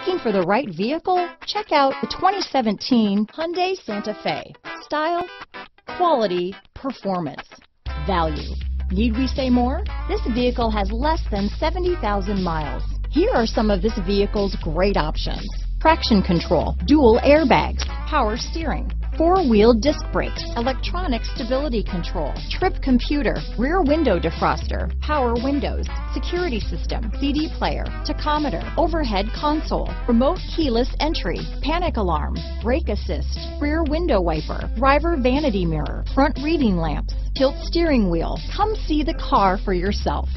Looking for the right vehicle? Check out the 2017 Hyundai Santa Fe. Style, quality, performance, value. Need we say more? This vehicle has less than 70,000 miles. Here are some of this vehicle's great options. Traction control, dual airbags, power steering, four-wheel disc brakes, electronic stability control, trip computer, rear window defroster, power windows, security system, CD player, tachometer, overhead console, remote keyless entry, panic alarm, brake assist, rear window wiper, driver vanity mirror, front reading lamps, tilt steering wheel. Come see the car for yourself.